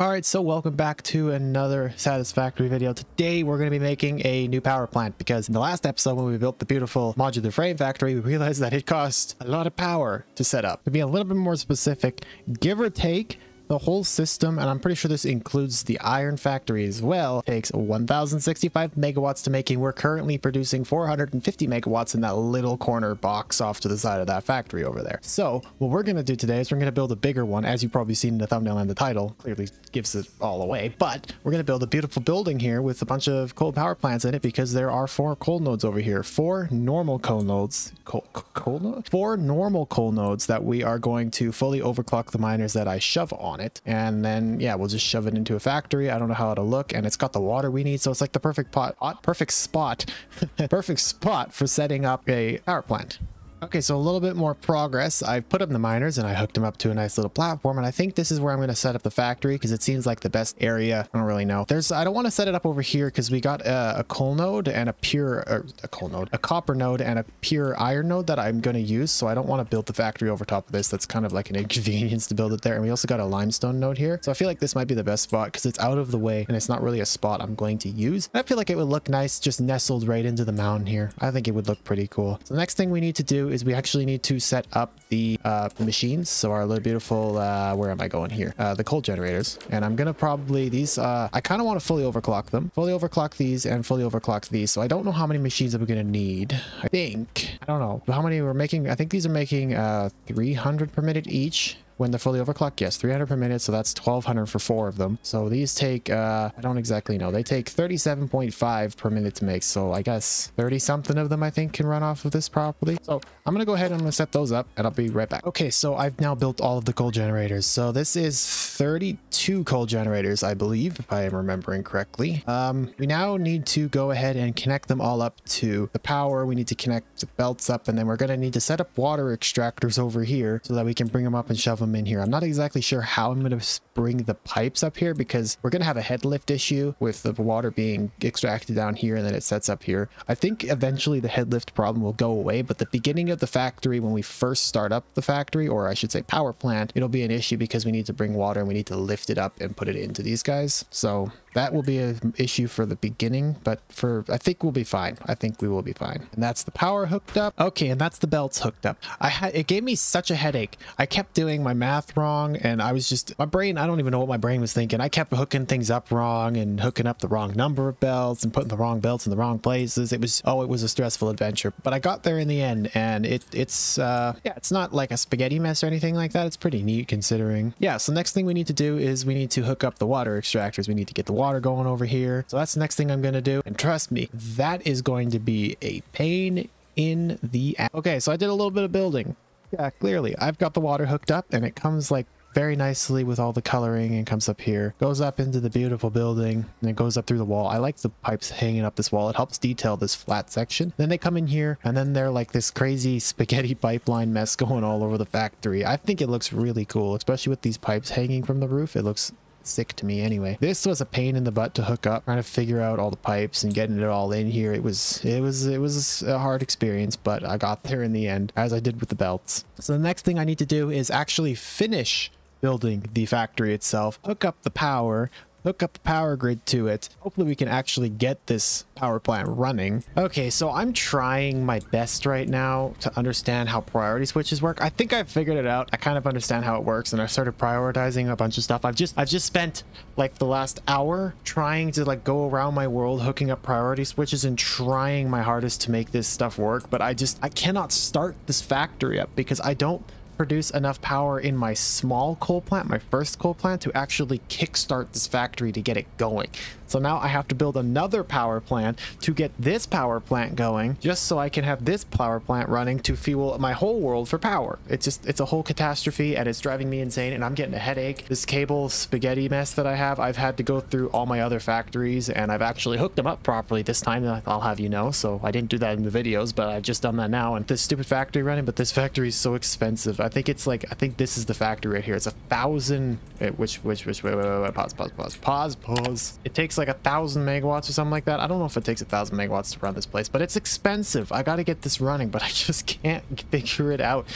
All right, so welcome back to another Satisfactory video. Today we're going to be making a new power plant because in the last episode when we built the beautiful modular frame factory, we realized that it cost a lot of power to set up. To be a little bit more specific, give or take, the whole system, and I'm pretty sure this includes the iron factory as well, takes 1065 megawatts to make, and we're currently producing 450 megawatts in that little corner box off to the side of that factory over there. So what we're going to do today is we're going to build a bigger one, as you've probably seen in the thumbnail and the title, clearly gives it all away, but we're going to build a beautiful building here with a bunch of coal power plants in it because there are four coal nodes over here, four normal coal nodes, coal, coal nodes? Four normal coal nodes that we are going to fully overclock the miners that I shove on it. And then, yeah, we'll just shove it into a factory. I don't know how it'll look. And it's got the water we need. So it's like the perfect pot, perfect spot, perfect spot for setting up a power plant. Okay, so a little bit more progress. I've put up the miners and I hooked them up to a nice little platform. And I think this is where I'm going to set up the factory because it seems like the best area. I don't really know. There's, I don't want to set it up over here because we got a, a, coal node and a pure, uh, a coal node, a copper node and a pure iron node that I'm going to use. So I don't want to build the factory over top of this. That's kind of like an inconvenience to build it there. And we also got a limestone node here. So I feel like this might be the best spot because it's out of the way and it's not really a spot I'm going to use. I feel like it would look nice just nestled right into the mountain here. I think it would look pretty cool. So the next thing we need to do is we actually need to set up the uh, machines. So our little beautiful, uh, where am I going here? Uh, the coal generators. And I'm going to probably, these, uh, I kind of want to fully overclock them. Fully overclock these and fully overclock these. So I don't know how many machines I'm going to need. I think, I don't know how many we're making. I think these are making uh, 300 per minute each when they're fully overclocked yes 300 per minute so that's 1200 for four of them. So these take uh i don't exactly know. They take 37.5 per minute to make so i guess 30 something of them i think can run off of this properly. So i'm gonna go ahead and I'm gonna set those up and i'll be right back. Okay so i've now built all of the coal generators. So this is 32 coal generators i believe if i am remembering correctly. Um we now need to go ahead and connect them all up to the power. We need to connect the belts up and then we're going to need to set up water extractors over here so that we can bring them up and shove them them in here. I'm not exactly sure how I'm going to bring the pipes up here because we're going to have a head lift issue with the water being extracted down here and then it sets up here. I think eventually the head lift problem will go away, but the beginning of the factory, when we first start up the factory, or I should say power plant, it'll be an issue because we need to bring water and we need to lift it up and put it into these guys. So that will be an issue for the beginning, but for I think we'll be fine. I think we will be fine. And that's the power hooked up. Okay, and that's the belts hooked up. I had it gave me such a headache. I kept doing my math wrong and I was just my brain, I don't even know what my brain was thinking. I kept hooking things up wrong and hooking up the wrong number of belts and putting the wrong belts in the wrong places. It was oh, it was a stressful adventure, but I got there in the end and it it's uh yeah, it's not like a spaghetti mess or anything like that. It's pretty neat considering. Yeah, so next thing we need to do is we need to hook up the water extractors. We need to get the water going over here. So that's the next thing I'm going to do. And trust me, that is going to be a pain in the ass. Okay, so I did a little bit of building. Yeah, clearly. I've got the water hooked up and it comes like very nicely with all the coloring and comes up here. Goes up into the beautiful building and it goes up through the wall. I like the pipes hanging up this wall. It helps detail this flat section. Then they come in here and then they're like this crazy spaghetti pipeline mess going all over the factory. I think it looks really cool especially with these pipes hanging from the roof. It looks sick to me anyway. This was a pain in the butt to hook up, trying to figure out all the pipes and getting it all in here. It was it was it was a hard experience, but I got there in the end, as I did with the belts. So the next thing I need to do is actually finish building the factory itself, hook up the power, hook up the power grid to it. Hopefully we can actually get this power plant running. Okay, so I'm trying my best right now to understand how priority switches work. I think I've figured it out. I kind of understand how it works and I started prioritizing a bunch of stuff. I've just I've just spent like the last hour trying to like go around my world hooking up priority switches and trying my hardest to make this stuff work, but I just I cannot start this factory up because I don't produce enough power in my small coal plant, my first coal plant, to actually kickstart this factory to get it going. So now I have to build another power plant to get this power plant going, just so I can have this power plant running to fuel my whole world for power. It's just, it's a whole catastrophe and it's driving me insane and I'm getting a headache. This cable spaghetti mess that I have, I've had to go through all my other factories and I've actually hooked them up properly this time, I'll have you know. So I didn't do that in the videos, but I've just done that now. And this stupid factory running, but this factory is so expensive. I think it's like, I think this is the factory right here. It's a thousand, wait, which, which, which, wait, wait, wait, wait, pause, pause, pause, pause, pause. It takes like a thousand megawatts or something like that. I don't know if it takes a thousand megawatts to run this place, but it's expensive. I got to get this running, but I just can't figure it out.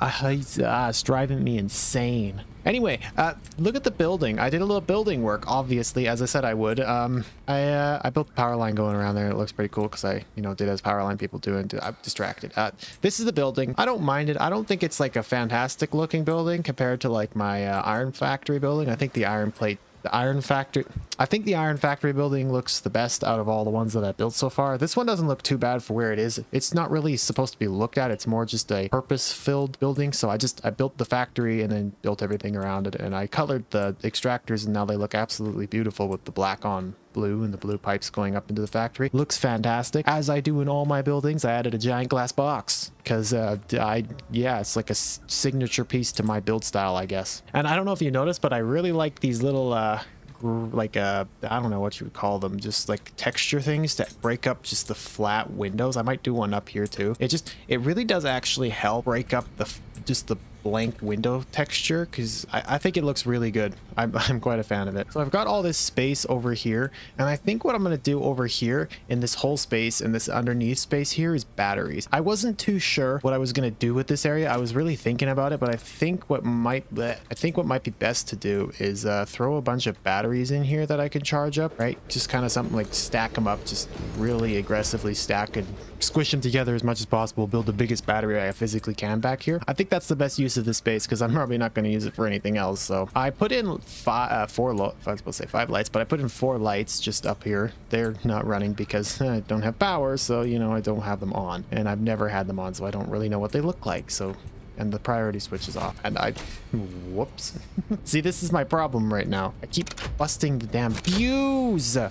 Uh, uh, it's driving me insane. Anyway, uh, look at the building. I did a little building work, obviously, as I said I would. Um, I uh, I built the power line going around there. It looks pretty cool because I, you know, did as power line people do and I'm distracted. Uh, this is the building. I don't mind it. I don't think it's like a fantastic looking building compared to like my uh, iron factory building. I think the iron plate the Iron Factory. I think the Iron Factory building looks the best out of all the ones that I've built so far. This one doesn't look too bad for where it is. It's not really supposed to be looked at. It's more just a purpose-filled building. So I just, I built the factory and then built everything around it. And I colored the extractors and now they look absolutely beautiful with the black on blue and the blue pipes going up into the factory. Looks fantastic. As I do in all my buildings, I added a giant glass box because uh, I, yeah, it's like a signature piece to my build style, I guess. And I don't know if you noticed, but I really like these little, uh, like uh i don't know what you would call them just like texture things that break up just the flat windows i might do one up here too it just it really does actually help break up the just the blank window texture because I, I, think it looks really good. I'm, I'm quite a fan of it. So I've got all this space over here and I think what I'm going to do over here in this whole space and this underneath space here is batteries. I wasn't too sure what I was going to do with this area. I was really thinking about it, but I think what might I think what might be best to do is uh, throw a bunch of batteries in here that I can charge up, right? Just kind of something like stack them up, just really aggressively stack and squish them together as much as possible, build the biggest battery I physically can back here. I think that's the best use use of the space because I'm probably not going to use it for anything else. So I put in five, uh, four, I was supposed to say five lights, but I put in four lights just up here. They're not running because I don't have power. So, you know, I don't have them on and I've never had them on. So I don't really know what they look like. So and the priority switch is off and I whoops see this is my problem right now I keep busting the damn fuse ah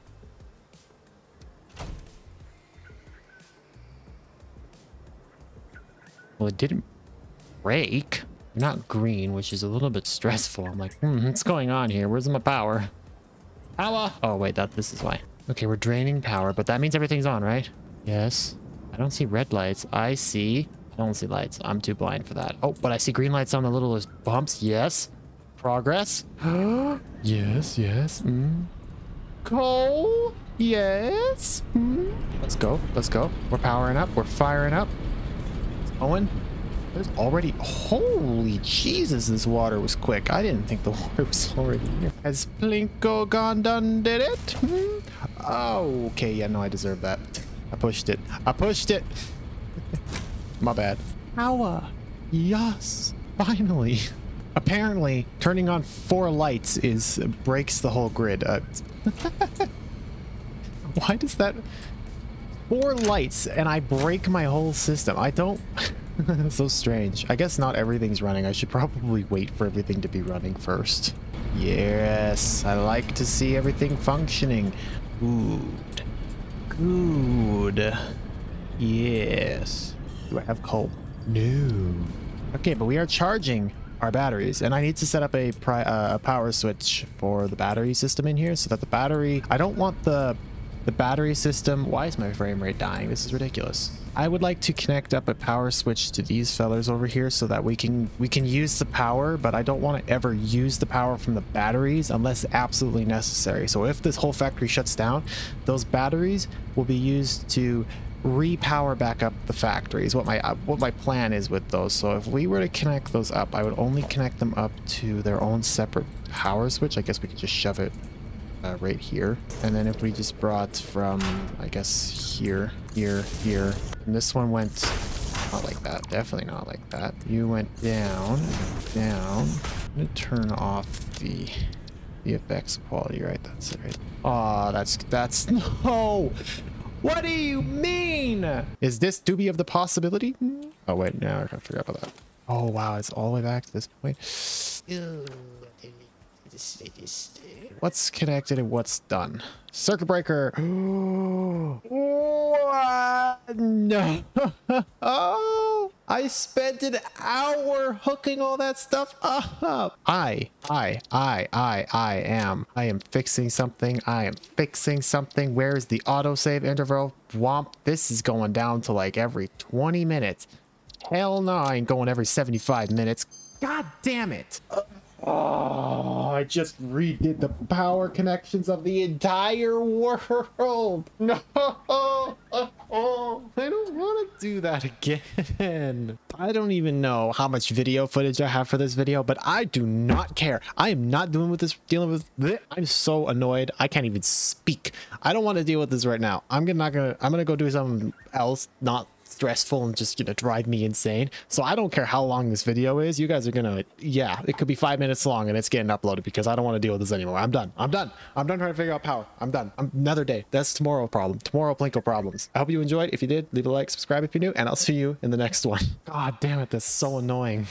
Well, it didn't break. Not green, which is a little bit stressful. I'm like, hmm, what's going on here? Where's my power? Power! Oh, wait, that this is why. Okay, we're draining power, but that means everything's on, right? Yes. I don't see red lights. I see... I don't see lights. I'm too blind for that. Oh, but I see green lights on the little bumps. Yes. Progress. yes, yes. Mm. Coal. Yes. Mm. Let's go. Let's go. We're powering up. We're firing up. Owen, there's already... Holy Jesus, this water was quick. I didn't think the water was already here. Has Plinko gone done did it? Hmm? Oh, okay. Yeah, no, I deserve that. I pushed it. I pushed it. My bad. Power. Yes. Finally. Apparently, turning on four lights is breaks the whole grid. Uh, why does that four lights and I break my whole system. I don't... so strange. I guess not everything's running. I should probably wait for everything to be running first. Yes, I like to see everything functioning. Good. Good. Yes. Do I have coal? No. Okay, but we are charging our batteries and I need to set up a, uh, a power switch for the battery system in here so that the battery I don't want the the battery system. Why is my frame rate dying? This is ridiculous. I would like to connect up a power switch to these fellers over here so that we can we can use the power, but I don't want to ever use the power from the batteries unless absolutely necessary. So if this whole factory shuts down, those batteries will be used to repower back up the factories what my uh, what my plan is with those so if we were to connect those up i would only connect them up to their own separate power switch i guess we could just shove it uh, right here. And then if we just brought from, I guess, here, here, here, and this one went not like that, definitely not like that. You went down, down. I'm gonna turn off the the effects quality, right? That's it, right? Oh, that's, that's, no! What do you mean? Is this to be of the possibility? Oh, wait, now I forgot about that. Oh, wow, it's all the way back to this point. What's connected and what's done? Circuit breaker. No. oh, I spent an hour hooking all that stuff up. I, I, I, I, I am. I am fixing something. I am fixing something. Where's the autosave interval? Womp. This is going down to like every 20 minutes. Hell no, I ain't going every 75 minutes. God damn it. Uh, Oh, I just redid the power connections of the entire world. No, I don't want to do that again. I don't even know how much video footage I have for this video, but I do not care. I am not doing with this, dealing with this. I'm so annoyed. I can't even speak. I don't want to deal with this right now. I'm not gonna. I'm gonna go do something else, not stressful and just gonna drive me insane. So I don't care how long this video is. You guys are gonna, yeah, it could be five minutes long and it's getting uploaded because I don't want to deal with this anymore. I'm done. I'm done. I'm done trying to figure out power. I'm done. I'm, another day. That's tomorrow problem. Tomorrow Plinko problems. I hope you enjoyed. If you did, leave a like, subscribe if you're new, and I'll see you in the next one. God damn it, that's so annoying.